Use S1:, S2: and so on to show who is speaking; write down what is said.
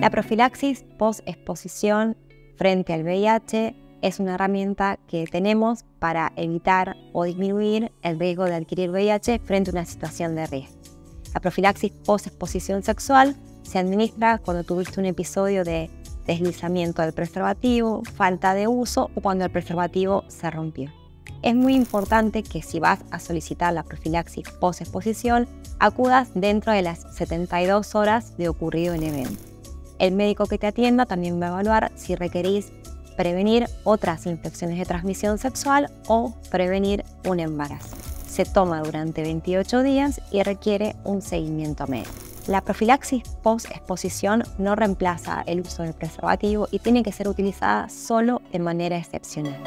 S1: La profilaxis post-exposición frente al VIH es una herramienta que tenemos para evitar o disminuir el riesgo de adquirir VIH frente a una situación de riesgo. La profilaxis post-exposición sexual se administra cuando tuviste un episodio de deslizamiento del preservativo, falta de uso o cuando el preservativo se rompió. Es muy importante que si vas a solicitar la profilaxis post-exposición, acudas dentro de las 72 horas de ocurrido el evento. El médico que te atienda también va a evaluar si requerís prevenir otras infecciones de transmisión sexual o prevenir un embarazo. Se toma durante 28 días y requiere un seguimiento médico. La profilaxis post-exposición no reemplaza el uso del preservativo y tiene que ser utilizada solo de manera excepcional.